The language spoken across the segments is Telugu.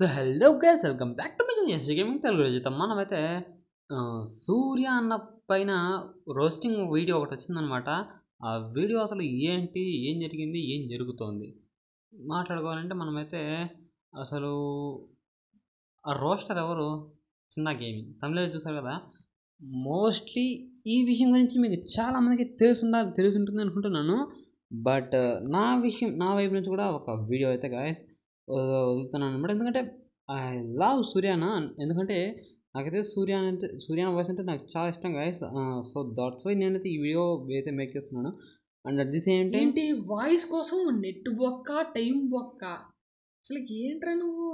So hello guys welcome back to my channel gaming Telugu Rajitha మనమైతే సూర్య అన్న పైన రోస్టింగ్ వీడియో ఒకటి వచ్చిందనమాట. ఆ వీడియో అసలు ఏంటి ఏం జరిగింది ఏం జరుగుతోంది? మాట్లాడుకోవాలంటే మనమైతే అసలు ఆ రోస్టర్ ఎవరు? చిన్న గేమింగ్ తమిళ చూసారు కదా? మోస్ట్లీ ఈ విషయం గురించి మీకు చాలా మందికి తెలుసుండాలి తెలిసి ఉంటుంది అనుకుంటున్నాను. బట్ నా విషయం నా వైపు నుంచి కూడా ఒక వీడియో అయితే గాయస్ వదులుతున్నాను. అనమాట ఎందుకంటే ఐ లవ్ సూర్యాన ఎందుకంటే నాకైతే సూర్య అంటే సూర్యాన వాయిస్ అంటే నాకు చాలా ఇష్టం గాయస్ సో దాట్స్ వై నేనైతే ఈ వీడియో అయితే మేక్ చేస్తున్నాను and at the same time ఏంటి? వాయిస్ కోసం నెట్ బొక్క టైం బొక్క. అసలు ఏంట్రా నువ్వు?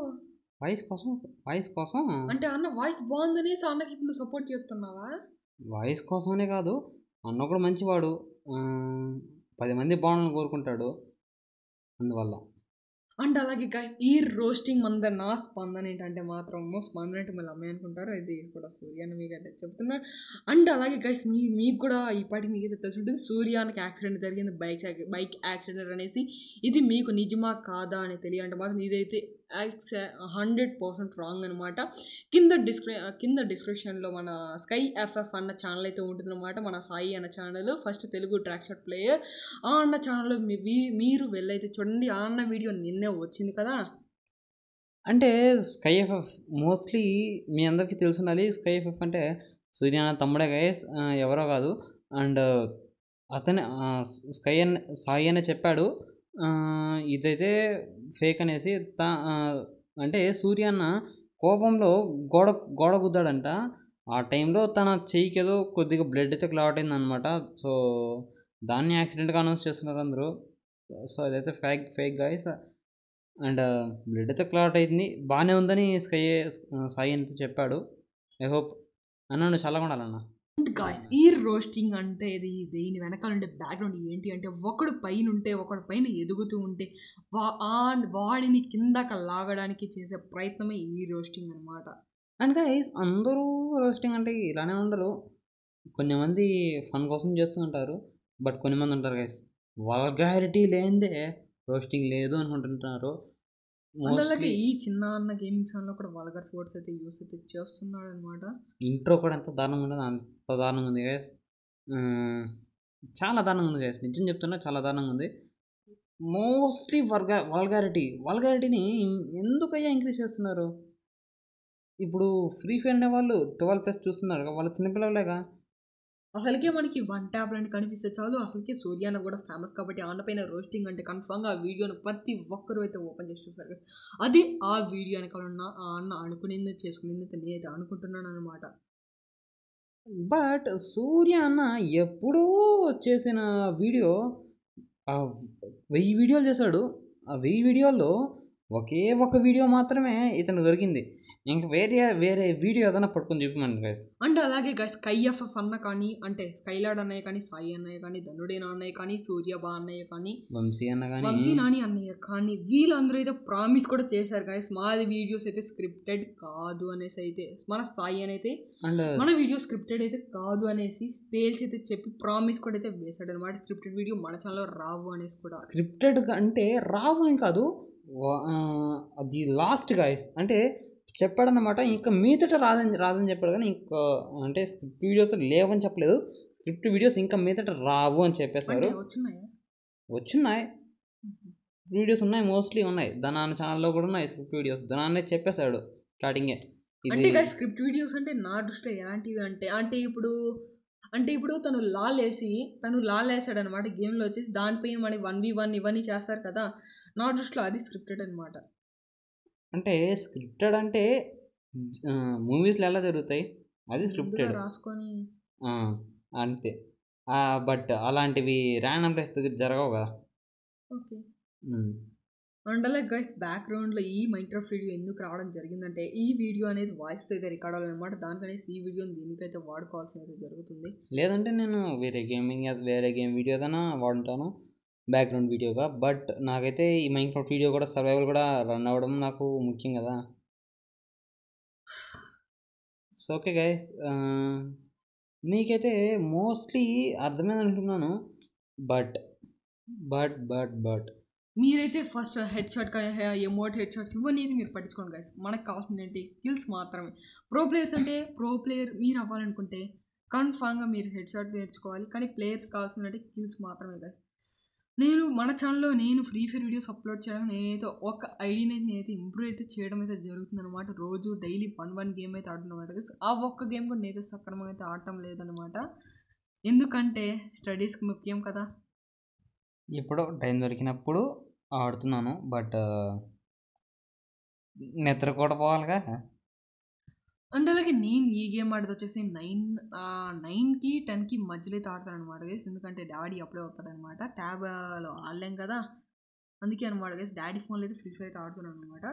వాయిస్ కోసం వాయిస్ కోసం? అంటే అన్న వాయిస్ బాగుందనేసి అన్నకి ఇప్పుడు నువ్వు సపోర్ట్ చేస్తున్నావా? వాయిస్ కోసమనే కాదు. అన్న కూడా మంచివాడు. పది మంది బాగుండాలని కోరుకుంటాడు. అందువల్ల. అండ్ అలాగే guys, ఈ రోస్టింగ్ మన నా స్పందన ఏంటంటే మాత్రం స్పందన అంటే మళ్ళీ అమ్మాయి అనుకుంటారు. ఇది కూడా సూర్యాన్ని మీకు అంటే అండ్ అలాగే గైస్ మీ మీకు కూడా ఈ పాటికి మీకు తెలిసి ఉంటుంది సూర్యానికి యాక్సిడెంట్ జరిగింది బైక్ బైక్ యాక్సిడెంట్ అనేసి. ఇది మీకు నిజమా కాదా అని తెలియాలంటే మాత్రం ఇదైతే హండ్రెడ్ పర్సెంట్ రాంగ్ అనమాట కింద డిస్క్రి కింద డిస్క్రిప్షన్లో మన స్కై ఎఫ్ఎఫ్ అన్న ఛానల్ అయితే ఉంటుందన్నమాట మన సాయి అన్న channel. First Telugu trick shot player. ఆ అన్న ఛానల్ మీ మీరు వెళ్ళైతే చూడండి ఆ అన్న వీడియో నిన్నే వచ్చింది కదా. అంటే స్కై ఎఫ్ఎఫ్ మోస్ట్లీ మీ అందరికీ తెలిసి ఉండాలి స్కై ఎఫ్ఎఫ్ అంటే సూర్య తమ్ముడే గైస్ ఎవరో కాదు. అండ్ అతనే స్కై అన్న సాయి అనే చెప్పాడు. ఇదైతే ఫేక్ అనేసి తా అంటే సూర్య అన్న కోపంలో గోడ గోడ గుద్దాడంట. ఆ టైంలో తన చెయ్యికి ఏదో కొద్దిగా బ్లడ్ అయితే క్లాట్ అయిందనమాట. సో దాన్ని యాక్సిడెంట్గా అనౌన్స్ చేస్తున్నారు అందరూ. సో అదైతే fake fake guys. And blood అయితే క్లాట్ అయింది. బాగానే ఉందని స్కై సాయి అయితే చెప్పాడు. I hope. అన్న నువ్వు చల్లగా ఉండాలన్నా గాయస్ ఈ రోస్టింగ్ అంటే ఇది దీని వెనకాల ఉండే బ్యాక్గ్రౌండ్ ఏంటి అంటే ఒకడు పైన ఉంటే ఒకడు పైన ఎదుగుతూ ఉంటే వా వాడిని కిందకి లాగడానికి చేసే ప్రయత్నమే ఈ రోస్టింగ్ అనమాట అండ్ గైస్ అందరూ రోస్టింగ్ అంటే ఇలానే ఉండరు. కొన్ని మంది ఫన్ కోసం చేస్తుంటారు బట్ కొన్ని మంది ఉంటారు గైస్ వల్గారిటీ లేనిదే రోస్టింగ్ లేదు అనుకుంటుంటారు. అందులోకి ఈ చిన్న అన్న గేమింగ్ ఛానల్లో కూడా వల్గర్ స్పోర్ట్స్ అయితే యూస్ అయితే చేస్తున్నాడు అనమాట ఇంట్రో కూడా ఎంత దారుణంగా ఉండదు అంత దారుణంగా ఉంది గైస్ చాలా దారుణంగా ఉంది గైస్ నిజం చెప్తున్నా చాలా దారుణంగా ఉంది. మోస్ట్లీ వర్గా వల్గారిటీ వల్గారిటీని ఎందుకయ్యా ఇంక్రీజ్ చేస్తున్నారు? ఇప్పుడు ఫ్రీ ఫైర్ అనే వాళ్ళు ట్వెల్వ్ ప్లస్ చూస్తున్నారు. వాళ్ళు చిన్నపిల్లలేగా? అసలుకే మనకి వన్ ట్యాబ్ లాంటి కనిపిస్తే చాలు. అసలుకే సూర్యాన కూడా ఫేమస్ కాబట్టి ఆనపైన రోస్టింగ్ అంటే కన్ఫామ్గా ఆ వీడియోను ప్రతి ఒక్కరు అయితే ఓపెన్ చేసి చూసారు కదా అది ఆ వీడియో వెనకాలన్న ఆ అన్న అనుకునేది చేసుకునేది అయితే నేనైతే అనుకుంటున్నాను అనమాట బట్ సూర్య అన్న ఎప్పుడో చేసిన వీడియో వెయ్యి వీడియోలు చేశాడు. ఆ వెయ్యి వీడియోల్లో ఒకే ఒక వీడియో మాత్రమే ఇతను దొరికింది. ఇంక వేరే వేరే వీడియో ఏదైనా పట్టుకొని చూపిమండి గైస్ అంటే అలాగే గైస్ స్కై ఎఫ్ఎఫ్ అన్న కానీ అంటే స్కైలాడ్ అన్నయ్య కానీ సాయి అన్నయ్య కానీ ధనుడేన అన్నయ్య కానీ సూర్యబా అన్నయ్య కానీ వంశీ అన్న కానీ. వంశీ నాని అన్నయ్య కానీ వీళ్ళందరూ అయితే ప్రామిస్ కూడా చేశారు గైస్ మాది వీడియోస్ అయితే స్క్రిప్టెడ్ కాదు అనేసి అయితే మన సాయి అని అయితే అండ్ మన వీడియో స్క్రిప్టెడ్ అయితే కాదు అనేసి తేల్చి అయితే చెప్పి ప్రామిస్ కూడా అయితే వేశాడు అనమాట స్క్రిప్టెడ్ వీడియో మన ఛానల్లో రావు అనేసి కూడా. స్క్రిప్టెడ్ అంటే రావు అని కాదు అది లాస్ట్ గాయస్ అంటే చెప్పాడనమాట ఇంకా మీదట రాదని రాదని చెప్పాడు కానీ ఇంకా అంటే స్క్రిప్ట్ వీడియోస్ లేవని చెప్పలేదు. స్క్రిప్ట్ వీడియోస్ ఇంకా మీదట రావు అని చెప్పేశారు. వచ్చున్నాయి వీడియోస్ ఉన్నాయి మోస్ట్లీ ఉన్నాయి. ధనాన్ని ఛానల్లో కూడా ఉన్నాయి స్క్రిప్ట్ వీడియోస్. ధనాన్ని చెప్పేశాడు స్టార్టింగే. అంటే స్క్రిప్ట్ వీడియోస్ అంటే నా దృష్టిలో ఎలాంటివి అంటే అంటే ఇప్పుడు అంటే ఇప్పుడు తను లాల్ వేసి తను లాల్ వేసాడు అనమాట గేమ్లో వచ్చేసి. దానిపైన మనకి వన్ వి వన్ ఇవన్నీ చేస్తారు కదా. నా దృష్టిలో అది స్క్రిప్టెడ్ అనమాట అంటే స్క్రిప్టెడ్ అంటే మూవీస్లో ఎలా జరుగుతాయి? అది స్క్రిప్టెడ్ రాసుకొని అంతే. బట్ అలాంటివి ర్యాండమ్ ప్లేస్ దగ్గర జరగవు కదా? ఓకే. ఉమ్. అండ్ అలాగే గైస్ బ్యాక్గ్రౌండ్లో ఈ మైక్రోఫ్ వీడియో ఎందుకు రావడం జరిగిందంటే ఈ వీడియో అనేది వాయిస్ అయితే రికార్డ్ అవ్వాలన్నమాట దానికనేసి ఈ వీడియోని దీనికైతే వాడుకోవాల్సి అయితే జరుగుతుంది. లేదంటే నేను వేరే గేమింగ్ వేరే గేమ్ వీడియో ఏదైనా వాడుంటాను. బ్యాక్గ్రౌండ్ వీడియోగా బట్ నాకైతే ఈ మైన్క్రాఫ్ట్ వీడియో కూడా సర్వైవల్ కూడా రన్ అవ్వడం నాకు ముఖ్యం కదా. సో ఓకే గైస్ మీకైతే మోస్ట్లీ అర్థమైంది అనుకుంటున్నాను. బట్ బట్ బట్ బట్ మీరైతే first head shot emote head shots ఇవన్నీ మీరు పట్టించుకోండి గైస్ మనకు కావాల్సింది ఏంటి? కిల్స్ మాత్రమే. ప్రో ప్లేయర్స్ అంటే ప్రో ప్లేయర్ మీరు అవ్వాలనుకుంటే కన్ఫామ్గా మీరు హెడ్ షాట్ నేర్చుకోవాలి. కానీ ప్లేయర్స్ కావాల్సిందంటే కిల్స్ మాత్రమే గైస్ నేను మన ఛానల్లో నేను ఫ్రీ ఫైర్ వీడియోస్ అప్లోడ్ చేయడం నేనైతే ఒక ఐడిని అయితే నేనైతే ఇంప్రూవ్ అయితే చేయడం అయితే జరుగుతుంది అనమాట రోజు డైలీ వన్ వన్ గేమ్ అయితే ఆడుతున్నమాట ఆ ఒక్క గేమ్ కూడా నేనైతే సక్రమంగా అయితే ఆడటం లేదనమాట ఎందుకంటే స్టడీస్కి ముఖ్యం కదా. ఎప్పుడో టైం దొరికినప్పుడు ఆడుతున్నాను బట్ uh, నిద్ర కూడా పోవాలిగా. అంటే అలాగే నేను ఈ గేమ్ ఆడేది వచ్చేసి నైన్ నైన్కి టెన్కి మధ్యలో అయితే ఆడతాను అనమాట గైస్ ఎందుకంటే డాడీ అప్పుడే వస్తాడనమాట ట్యాబ్లో ఆడలేం కదా. అందుకే అనమాట గైస్ డాడీ ఫోన్లో అయితే ఫ్రీ ఫైర్ అయితే ఆడుతున్నాను అనమాట.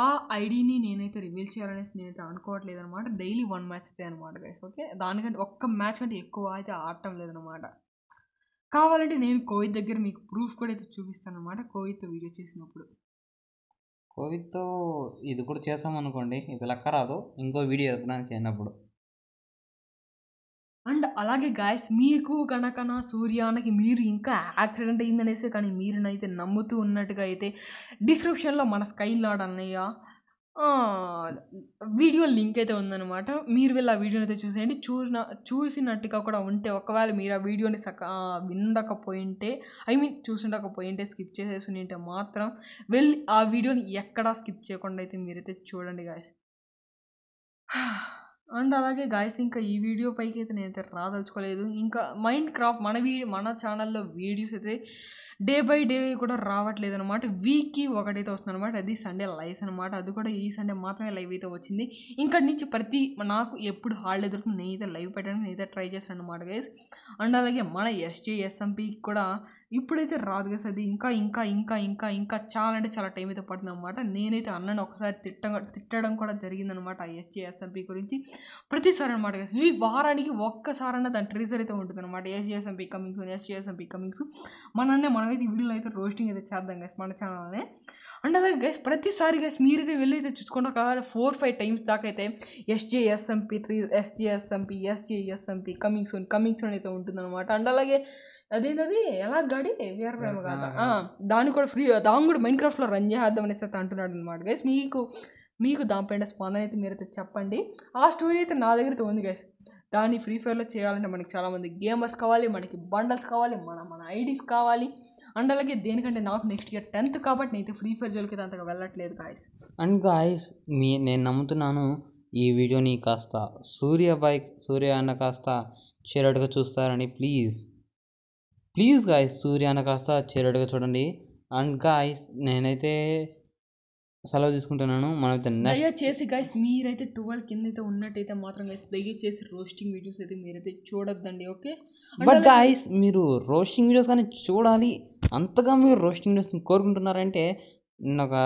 ఆ ఐడిని నేనైతే రివీల్ చేయాలనేసి నేనైతే అనుకోవట్లేదు అనమాట. డైలీ వన్ మ్యాచ్ అయితే అనమాట గైస్ ఓకే దానికంటే ఒక్క మ్యాచ్ అంటే ఎక్కువ అయితే ఆడటం లేదనమాట కావాలంటే నేను కోవిడ్ దగ్గర మీకు ప్రూఫ్ కూడా అయితే చూపిస్తాను అనమాట కోవిడ్తో వీడియో చేసినప్పుడు. కోవిడ్తో ఇది కూడా చేసామనుకోండి ఇది లెక్క రాదు. ఇంకో వీడియో ఎత్తడానికి చేయనప్పుడు అండ్ అలాగే గాయస్ మీకు కనకన సూర్యానికి మీరు ఇంకా యాక్సిడెంట్ అయిందనేసి కానీ మీరునైతే నమ్ముతూ ఉన్నట్టుగా అయితే డిస్క్రిప్షన్లో మన స్కై లాడ్ అన్నయ్య వీడియో లింక్ అయితే ఉందన్నమాట. మీరు వెళ్ళి ఆ వీడియోని అయితే చూసేయండి. చూసిన చూసినట్టుగా కూడా ఉంటే ఒకవేళ మీరు ఆ వీడియోని సక ఆ, వినకపోయింటే ఐ మీన్ చూసిండకపోయింటే స్కిప్ చేసేసి ఉంటే మాత్రం వెళ్ళి ఆ వీడియోని ఎక్కడా స్కిప్ చేయకుండా అయితే మీరైతే చూడండి గాయస్. అండ్ అలాగే గాయస్ ఇంకా ఈ వీడియో పైకి అయితే నేనైతే రాదలుచుకోలేదు. ఇంకా మైండ్ క్రాఫ్ట్ మన వీడియో మన ఛానల్లో వీడియోస్ అయితే డే బై డే కూడా రావట్లేదు అనమాట వీక్కి ఒకటైతే వస్తుంది అనమాట అది సండే లైవ్స్ అనమాట అది కూడా ఈ సండే మాత్రమే లైవ్ అయితే వచ్చింది. ఇంకటి నుంచి ప్రతి నాకు ఎప్పుడు హాలిడే దొరుకుతుంది నేనైతే లైవ్ పెట్టడానికి నేనైతే ట్రై చేశాను అనమాట గైస్ అండ్ అలాగే మన ఎస్జే ఎస్ఎంపీకి కూడా ఇప్పుడైతే రాదు కదా అది ఇంకా ఇంకా ఇంకా ఇంకా ఇంకా చాలా అంటే చాలా టైం అయితే పడుతుంది అనమాట నేనైతే అన్నని ఒకసారి తిట్ట తిట్టడం కూడా జరిగిందనమాట ఆ ఎస్జే ఎస్ఎంపీ గురించి. ప్రతిసారి అనమాట గైస్ ఈ వారానికి ఒక్కసారన్నా దాని ట్రీజర్ అయితే ఉంటుంది అనమాట ఎస్జిఎస్ఎంపీ కమింగ్స్ ఎస్జిఎస్ఎంపీ కమింగ్స్ మనన్నే మనమైతే వీడియోలో అయితే రోస్టింగ్ అయితే చేద్దాం గైస్ మన ఛానల్నే అండ్ అలాగే గైస్ ప్రతిసారి గైస్ మీరైతే వెళ్ళి అయితే చూసుకుంటే ఒక ఫోర్ ఫైవ్ టైమ్స్ దాకా అయితే SJSMP three SJSMP SJSMP coming soon coming soon అయితే ఉంటుందన్నమాట. అండ్ అలాగే అదేంటది? ఎలా గాడి? వేర్ ప్రేమ కాదా దాన్ని కూడా ఫ్రీ దాన్ని కూడా మైండ్ క్రాఫ్ట్లో రన్ చేద్దాం అనేసి అంటున్నాడు అనమాట గైస్ మీకు మీకు దానిపైన స్పందన అయితే మీరైతే చెప్పండి. ఆ స్టోరీ అయితే నా దగ్గర ఉంది గైస్ దాన్ని ఫ్రీ ఫైర్లో చేయాలంటే మనకి చాలామంది గేమర్స్ కావాలి మనకి బండల్స్ కావాలి మన మన ఐడీస్ కావాలి. అండ్ అలాగే దేనికంటే నాకు నెక్స్ట్ ఇయర్ టెన్త్ కాబట్టి నేనైతే ఫ్రీ ఫైర్ జోలికి అంతగా వెళ్ళట్లేదు గాయస్ అండ్ గాయస్ మీ నేను నమ్ముతున్నాను ఈ వీడియోని కాస్త సూర్య బైక్ సూర్య అన్న కాస్త చేరడుగా చూస్తారని ప్లీజ్ ప్లీజ్ గాయస్ సూర్య అన్న కాస్త చేరడుగా చూడండి. అండ్ గాయస్ నేనైతే సెలవు తీసుకుంటున్నాను. మనమైతే దయచేసి గైస్ మీరైతే ట్వెల్వ్ కింద అయితే ఉన్నట్టయితే మాత్రం గైస్ దయచేసి రోస్టింగ్ వీడియోస్ అయితే మీరైతే చూడొద్దండి ఓకే? బట్ గాయస్ మీరు రోస్టింగ్ వీడియోస్ కానీ చూడాలి. అంతగా మీరు రోస్టింగ్ వీడియోస్ కోరుకుంటున్నారంటే నేను ఒక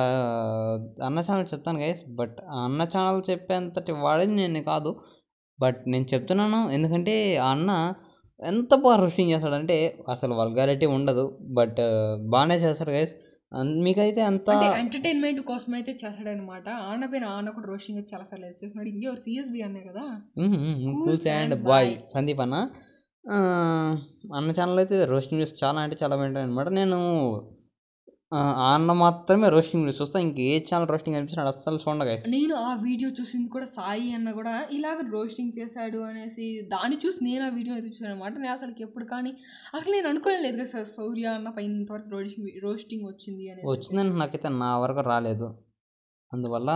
అన్న ఛానల్ చెప్తాను గైస్ బట్ ఆ అన్న ఛానల్ చెప్పేంతటి వాడేది నేను కాదు. బట్ నేను చెప్తున్నాను ఎందుకంటే ఆ అన్న ఎంత బాగా రోస్టింగ్ చేస్తాడంటే అసలు వల్గారిటీ ఉండదు బట్ బాగానే చేస్తారు గైస్ మీకైతే అంత ఎంటర్టైన్మెంట్ కోసం అయితే చేస్తాడనమాట ఆన పైన ఆన కూడా రోస్టింగ్ అయితే చాలా సార్లు చేస్తున్నాడు. ఇంకెవరు సిఎస్బి అనే కదా. కూల్స్ అండ్ బాయ్ సందీప్ అన్న. అన్న ఛానల్ అయితే రోస్టింగ్ వీడియోస్ చాలా అంటే చాలా వింటాను అనమాట నేను అన్న మాత్రమే రోస్టింగ్ వీడియోస్ చూస్తా. ఇంక ఏ ఛానల్ రోస్టింగ్ అనిపించినా అస్సలు guys. నేను ఆ వీడియో చూసింది కూడా సాయి అన్న కూడా ఇలాగ రోస్టింగ్ చేశాడు అనేసి దాన్ని చూసి నేను ఆ వీడియో అయితే చూసాను అనమాట. నేను అసలు ఎప్పుడు కానీ అసలు నేను అనుకోలేదు కదా సార్ సౌర్య అన్న పైన ఇంతవరకు రోస్టింగ్ రోస్టింగ్ వచ్చింది అనేది. వచ్చిందని నాకైతే నా వరకు రాలేదు. అందువల్ల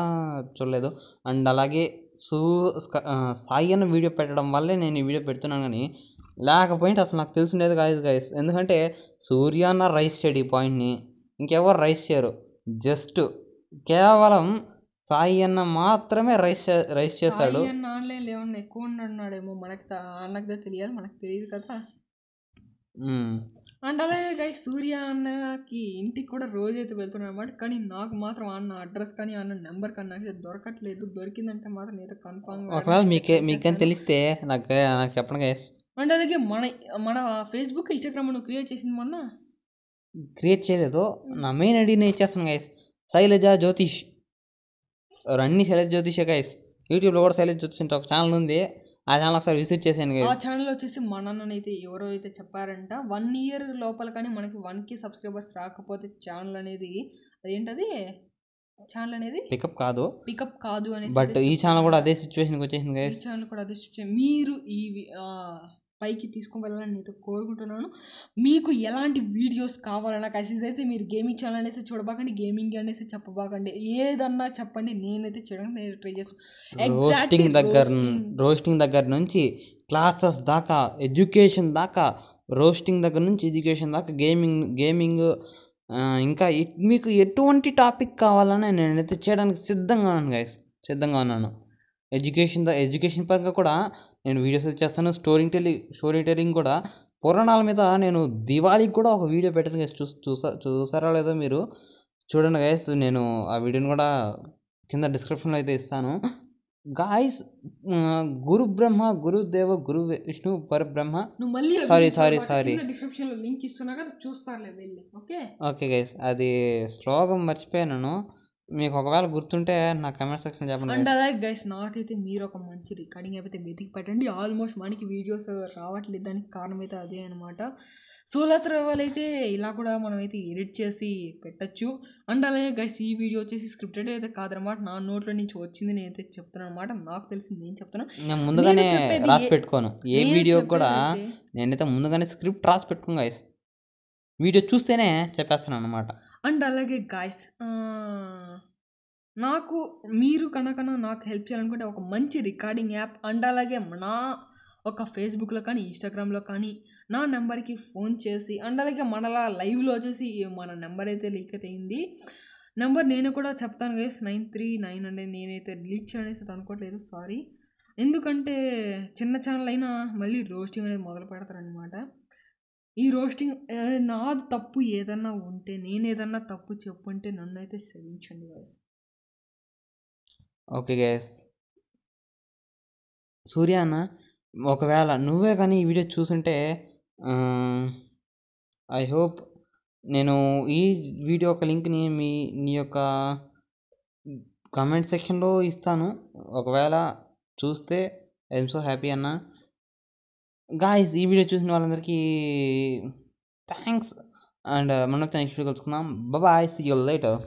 చూడలేదు. అండ్ అలాగే సూ సాయి అన్న వీడియో పెట్టడం వల్లే నేను ఈ వీడియో పెడుతున్నాను కానీ లేకపోయింటే అసలు నాకు తెలిసిండేది కాదు గైస్ ఎందుకంటే సూర్య అన్న రైస్ ఈ పాయింట్ని ఇంకెవరు రైస్ చేయరు. జస్ట్ కేవలం సాయి అన్న మాత్రమే రైస్ రైస్ చేస్తాడు. ఏమన్నా ఎక్కువ ఉన్నాడేమో మనకి అన్నకు తెలియాలి మనకు తెలియదు కదా. అండ్ అలాగే గై సూర్య అన్నకి ఇంటికి కూడా రోజు అయితే వెళ్తున్నాను అనమాట కానీ నాకు మాత్రం అన్న అడ్రస్ కానీ అన్న నెంబర్ కానీ నాకైతే దొరకట్లేదు. దొరికిందంటే మాత్రం నేనైతే కన్ఫామ్ ఒకవేళ మీకే మీకేం తెలిస్తే నాకు నాకు చెప్పండి గైస్ అండ్ అలాగే మన మన ఫేస్బుక్ ఇన్స్టాగ్రామ్ నువ్వు క్రియేట్ చేసింది మొన్న? క్రియేట్ చేయలేదు నా మెయిన్ ఐడిని ఇచ్చేస్తాను గైస్ శైలజ జ్యోతిష్. రన్ని శైలజ జ్యోతిష్ గైస్ యూట్యూబ్లో కూడా శైలజ జ్యోతిష్ అంటే ఒక ఛానల్ ఉంది. ఆ ఛానల్ ఒకసారి విజిట్ చేసాను ఆ ఛానల్ వచ్చేసి మా అయితే ఎవరో అయితే చెప్పారంట వన్ ఇయర్ లోపల కానీ మనకి వన్ కే సబ్స్క్రైబర్స్ రాకపోతే ఛానల్ అనేది అదేంటది? ఛానల్ అనేది పికప్ కాదు. పికప్ కాదు అనేది బట్ ఈ ఛానల్ కూడా అదే సిచ్యువేషన్కి వచ్చేసింది ఈ ఛానల్ కూడా అదే సిచ్యువేషన్. మీరు ఈ పైకి తీసుకొని వెళ్ళాలని నేను కోరుకుంటున్నాను. మీకు ఎలాంటి వీడియోస్ కావాలన్నా కసిస్ అయితే మీరు గేమింగ్ ఛానల్ అనేసి చూడబాకండి గేమింగ్ అనేసి చెప్పబాకండి. ఏదన్నా చెప్పండి నేనైతే చేయడానికి నేను ట్రై చేస్తాను. రోస్టింగ్ దగ్గర రోస్టింగ్ దగ్గర నుంచి క్లాసెస్ దాకా ఎడ్యుకేషన్ దాకా రోస్టింగ్ దగ్గర నుంచి ఎడ్యుకేషన్ దాకా గేమింగ్ గేమింగ్ ఇంకా మీకు ఎటువంటి టాపిక్ కావాలన్నా నేనైతే చేయడానికి సిద్ధంగా ఉన్నాను గైస్ సిద్ధంగా ఉన్నాను. ఎడ్యుకేషన్ ద ఎడ్యుకేషన్ పరంగా కూడా నేను వీడియోస్ చేస్తాను. స్టోరీ టెలింగ్ స్టోరీ టెలింగ్ కూడా. పురాణాల మీద నేను దివాళీకి కూడా ఒక వీడియో పెట్టాను గైస్ చూస్ చూసా చూసారా లేదో మీరు చూడండి గైస్ నేను ఆ వీడియోని కూడా కింద డిస్క్రిప్షన్లో అయితే ఇస్తాను. గాయస్ గురు బ్రహ్మ గురుదేవ గురు విష్ణు పరబ్రహ్మ. నువ్వు మళ్ళీ Sorry, sorry, sorry. డిస్క్రిప్షన్లో లింక్ ఇస్తున్నా కదా చూస్తారులే వెళ్ళి. ఓకే? ఓకే గైస్ అది శ్లోకం మర్చిపోయాను మీకు ఒకవేళ గుర్తుంటే నా కమెంట్ సెక్షన్ చెప్పండి అండ్. అలాగే గైస్ నాకైతే మీరు ఒక మంచి రికార్డింగ్ అయితే వెతికి పెట్టండి. ఆల్మోస్ట్ మనకి వీడియోస్ రావట్లేదు. దానికి కారణం అయితే అదే అనమాట సోలార్ ట్రావెల్ అయితే ఇలా కూడా మనం అయితే ఎడిట్ చేసి పెట్టచ్చు. అండ్ అలాగే గైస్ ఈ వీడియో వచ్చేసి స్క్రిప్టెడ్ అయితే కాదనమాట నా నోట్లో నుంచి వచ్చింది నేనైతే చెప్తున్నాను అనమాట నాకు తెలిసింది నేను చెప్తాను నేను ముందుగానే నేను రాసి పెట్టుకోను. ఏ నేను వీడియో కూడా అయితే- నేనైతే ముందుగానే స్క్రిప్ట్ రాసి పెట్టుకోను గైస్ వీడియో చూస్తేనే చెప్పేస్తాను అనమాట అండ్ అలాగే గాయస్ నాకు మీరు కనుకన నాకు హెల్ప్ చేయాలనుకుంటే ఒక మంచి రికార్డింగ్ యాప్ అండ్ అలాగే నా ఒక ఫేస్బుక్లో కానీ ఇన్స్టాగ్రామ్లో కానీ నా నెంబర్కి ఫోన్ చేసి అండ్ అలాగే మనలా లైవ్లో వచ్చేసి మన నెంబర్ అయితే లీక్ అయితే అయింది. నెంబర్ నేను కూడా చెప్తాను గైస్ నైన్ త్రీ నైన్ అంటే నేనైతే లీక్ చేయడానికి అనుకోవట్లేదు సారీ ఎందుకంటే చిన్న ఛానల్ అయినా మళ్ళీ రోస్టింగ్ అనేది మొదలు పెడతారనమాట ఈ రోస్టింగ్ నా తప్పు ఏదన్నా ఉంటే నేను ఏదన్నా తప్పు చెప్పుంటే నన్ను అయితే క్షమించండి గాయస్. Okay guys. సూర్య అన్న ఒకవేళ నువ్వే కానీ ఈ వీడియో చూసుంటే ఐ హోప్ నేను ఈ వీడియో యొక్క లింక్ని మీ నీ యొక్క కమెంట్ సెక్షన్లో ఇస్తాను. ఒకవేళ చూస్తే ఐఎమ్ సో హ్యాపీ అన్న. గాయస్ ఈ వీడియో చూసిన వాళ్ళందరికీ థ్యాంక్స్ అండ్ uh, మనం నెక్స్ట్ వీడియో కలుసుకుందాం. Bye see you later